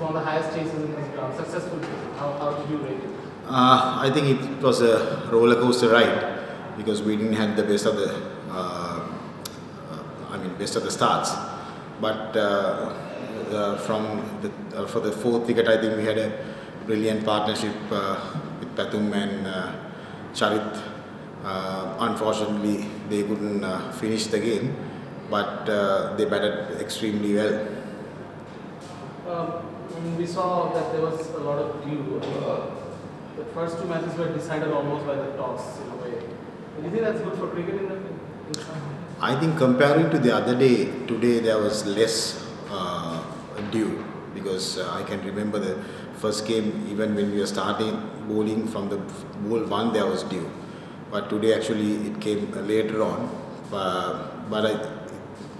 Like they, this is one of the highest chases in this ground. Successful chase. How, how did you rate it? Uh, I think it was a roller coaster ride because we didn't have the best of the, uh, uh, I mean, best of the starts. But uh, uh, from the, uh, for the fourth wicket, I think we had a brilliant partnership uh, with Pathum and uh, Charith. Uh, unfortunately, they couldn't uh, finish the game, but uh, they batted extremely well. Um, we saw that there was a lot of dew. Uh, the first two matches were decided almost by the toss in a way. Do you think that's good for cricket in the in I think comparing to the other day, today there was less uh, dew because uh, I can remember the first game, even when we were starting bowling from the ball one, there was dew. But today actually it came later on. Uh, but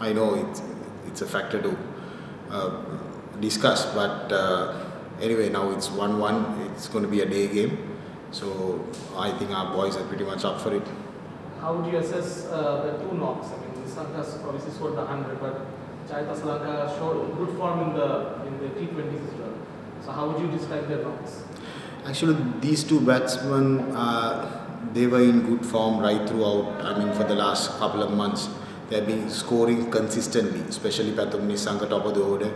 I, I know it's, it's a factor to uh, discuss. But uh, anyway, now it's 1 1, it's going to be a day game. So I think our boys are pretty much up for it. How would you assess uh, the two knocks? I mean, Nissanka's obviously scored the 100, but Charith Asalanka showed good form in the in the T20s as well. So how would you describe their knocks? Actually, these two batsmen, uh, they were in good form right throughout. I mean, for the last couple of months, they've been scoring consistently. Especially Pathum Nissanka, top of the order.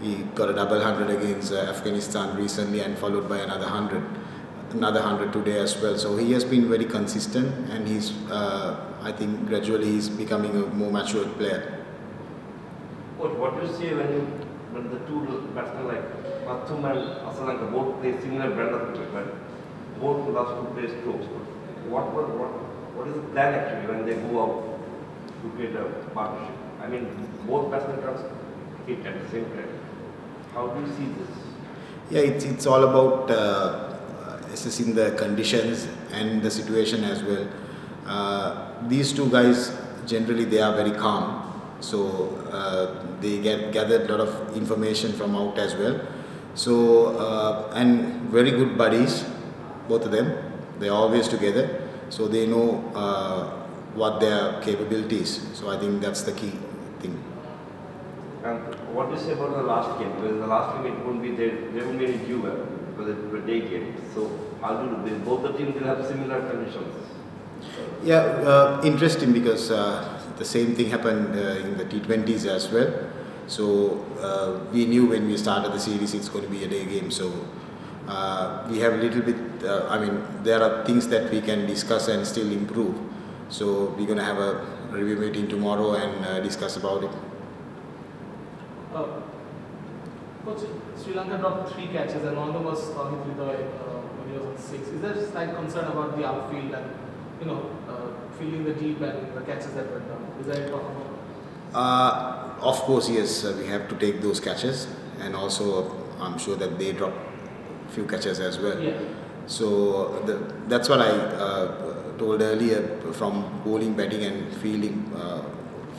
He got a double hundred against Afghanistan recently, and followed by another hundred, another hundred today as well. So he has been very consistent, and he's, uh, I think, gradually he's becoming a more matured player. What, what do you say when you when the two batsmen like Pathum and both play similar brand of but both love to play strokes. What, what what what is the plan actually when they go out to create a partnership? I mean, both batsmen can hit at the same time. How do you see this? Yeah, it's, it's all about uh, assessing the conditions and the situation as well. Uh, these two guys generally they are very calm, so uh, they get gathered a lot of information from out as well. So uh, and very good buddies, both of them. They're always together, so they know uh, what their capabilities. So I think that's the key thing. And what do you say about the last game? Because the last game it won't be there, there won't be any uh, because it was a day game. So how do they, both the teams will have similar conditions? Yeah, uh, interesting because uh, the same thing happened uh, in the T20s as well. So uh, we knew when we started the series it's going to be a day game. So uh, we have a little bit. Uh, I mean, there are things that we can discuss and still improve. So we're going to have a review meeting tomorrow and discuss about it. Uh, Coach, Sri Lanka dropped three catches and one of them was Tawhid Hridoy uh, when he was on six. Is there slight concern about the outfield and, you know, uh, fielding the deep and the catches that went down? Is there any talk about Uh, of course, yes, uh, we have to take those catches, and also I'm sure that they drop few catches as well. Yeah. So the, that's what I uh, told earlier from bowling, batting, and fielding. Uh,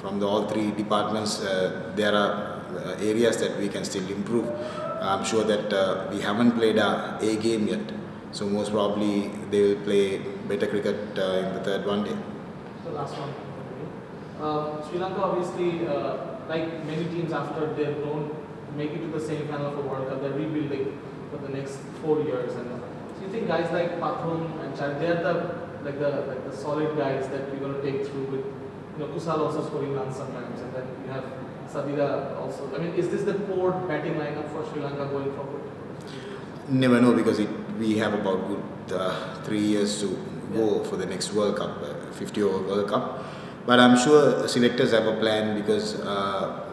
from the all three departments, uh, there are areas that we can still improve. I'm sure that uh, we haven't played a A game yet, so most probably they will play better cricket uh, in the third one day. the last one? Um, Sri Lanka obviously, uh, like many teams after they don't make it to the semi-final of a World Cup, they're rebuilding for the next four years. And so you think guys like Pathum and Chad, they're the like the like the solid guys that going to take through with, you know, Kusal also scoring runs sometimes, and then you have Sadeera also. I mean, is this the core batting lineup for Sri Lanka going forward? Never know because it, we have about good uh, three years to go for the next World Cup, uh, 50 over World Cup. But I'm sure selectors have a plan because uh,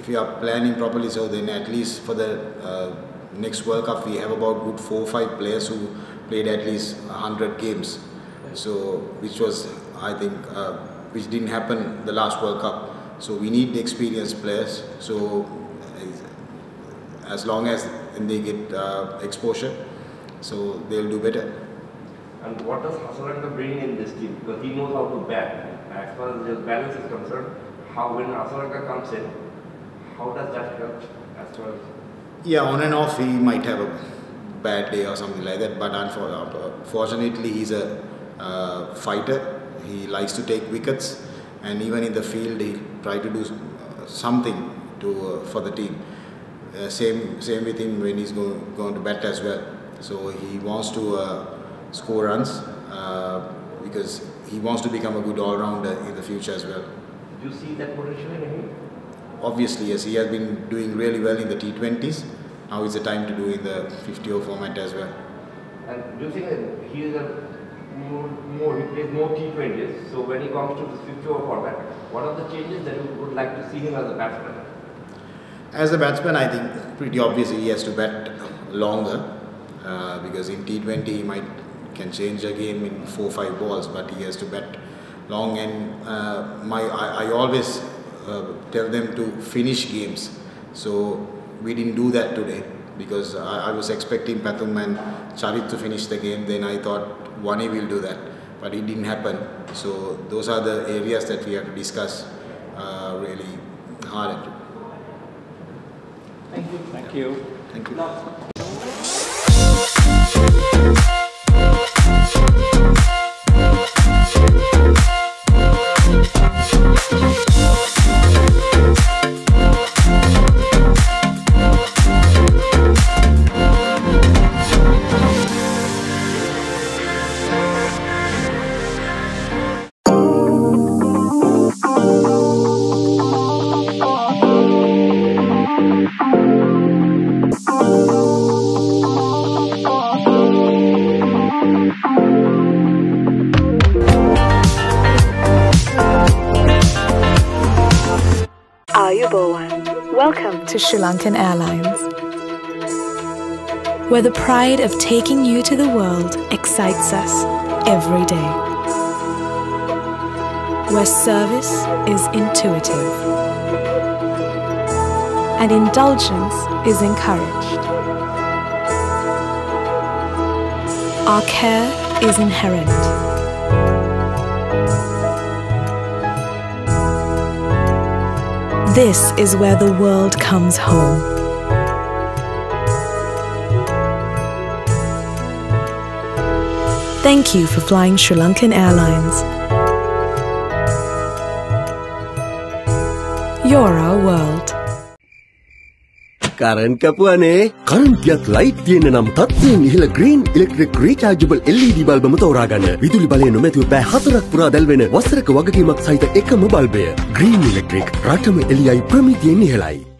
if you are planning properly, so then at least for the uh, next World Cup, we have about good four or five players who played at least 100 games. So, which was, I think, uh, which didn't happen the last World Cup. So we need experienced players. So as long as they get uh, exposure, so they'll do better. And what does Hasaranga bring in this team? Because he knows how to bat. As far as his balance is concerned, how when Hasaranga comes in, how does that help as far as Yeah, on and off he might have a bad day or something like that, but unfortunately, he's a uh, fighter. He likes to take wickets, and even in the field he try to do uh, something to uh, for the team. uh, same same with him when he's go, going to bat as well. So he wants to uh, score runs uh, because he wants to become a good all-rounder in the future as well. Do you see that potential in him? Obviously, yes, he has been doing really well in the T20s. Now is the time to do in the 50 over format as well. And do you think that he is a more, more he plays more T20s? So when he comes to the 50 over format, what are the changes that you would like to see him as a batsman? As a batsman, I think pretty obviously he has to bat longer uh, because in T20 he might can change a game in four five balls, but he has to bat long. And uh, my I, I always uh, tell them to finish games. So we didn't do that today because I, I was expecting Pathum and Charith to finish the game. Then I thought Wani will do that, but it didn't happen. So those are the areas that we have to discuss uh, really hard. At. Thank you. Thank you. Thank you. Welcome to Sri Lankan Airlines, where the pride of taking you to the world excites us every day, where service is intuitive and indulgence is encouraged. Our care is inherent. This is where the world comes home. Thank you for flying Sri Lankan Airlines. You're our world. කරන් කැපුවනේ කරන්තියක් light තියෙන නම් තත්වයෙන් ඉහළ green electric rechargeable LED බල්බම තෝරාගන්න. විදුලි බලය නොමැතිව පෑ හතරක් පුරා දැල්වෙන වසරක වගකීමක් සහිත එකම බල්බය. ග්‍රීන් ඉලෙක්ට්‍රික් රටම එලියයි ප්‍රමිතියෙන් ඉහළයි.